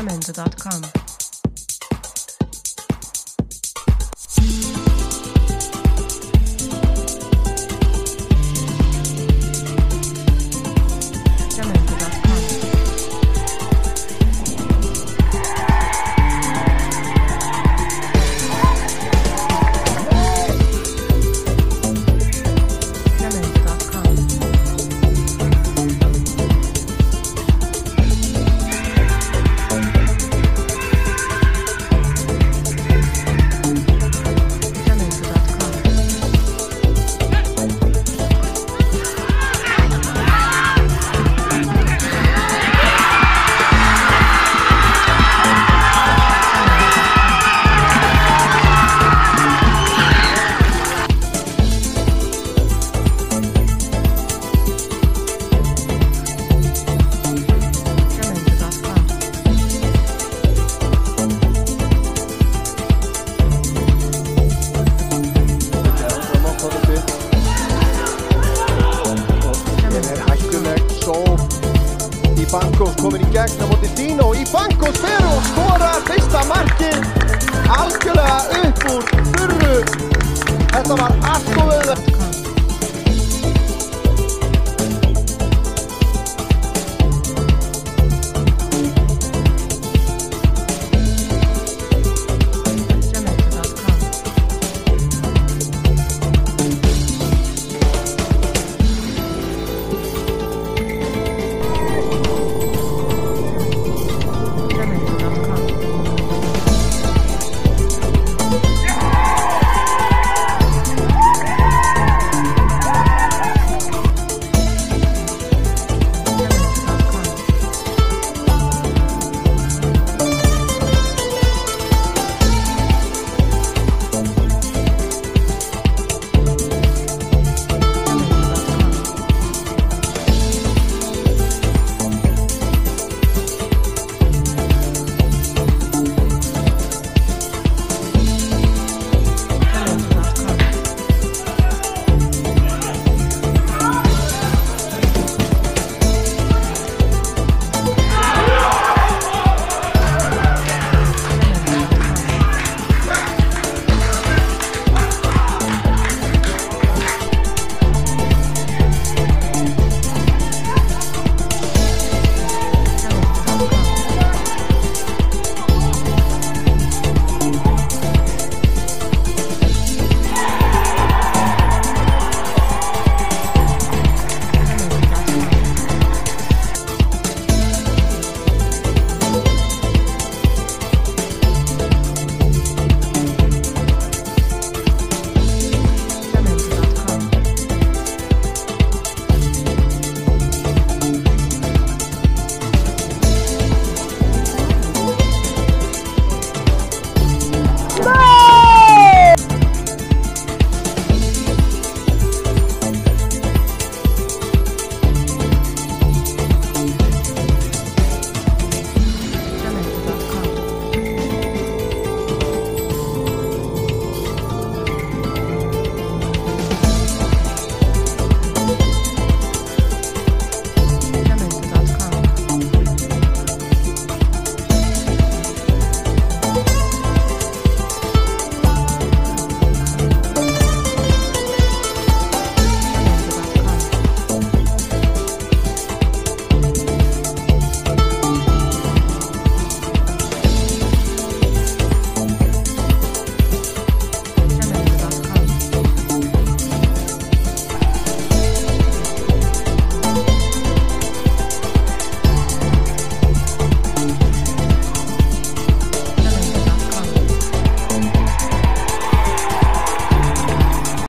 Sacramento.com. Íbankos komin í gegn á móti Dino Íbankos fer og skorar fyrsta markið algjörlega upp úr